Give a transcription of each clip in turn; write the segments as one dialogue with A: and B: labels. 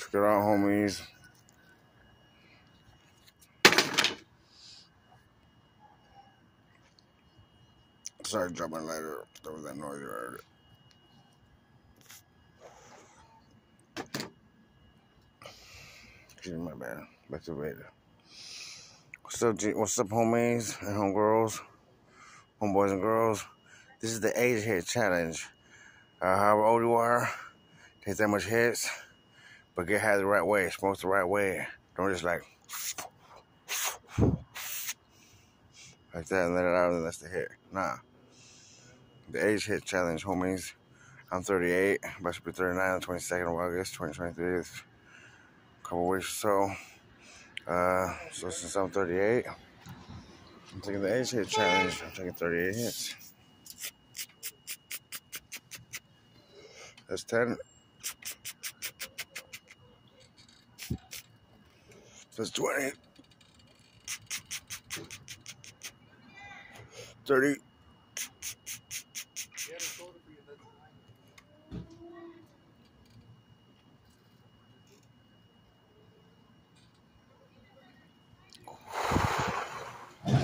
A: Check it out, homies. Sorry, drop my lighter. There was that noise heard. Excuse my bad. Back to later. What's up, G- what's up, homies and homegirls, homeboys and girls? This is the age hit challenge. Uh, however old you are, take that much hits, but get high the right way, smoke the right way. Don't just like like that and let it out and that's the hit. Nah. The age hit challenge, homies. I'm 38, about to be 39 on the 22nd of August, 2023. It's a couple weeks or so. Uh, so since I'm 38, I'm taking the age hit challenge. I'm taking 38 hits. That's 10. That's 20. 30.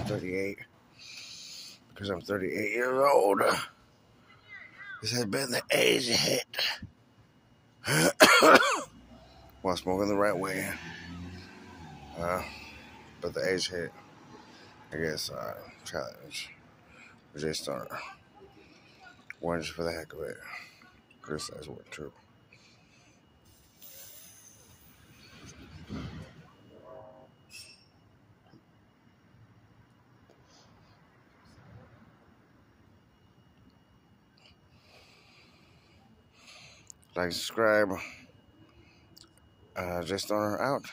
A: Thirty-eight. Because I'm thirty-eight years old. This has been the age hit. While smoking the right way. Uh, but the age hit, I guess, uh, challenge. Just on one just for the heck of it. Chris what true. Like, subscribe. Uh, just on out.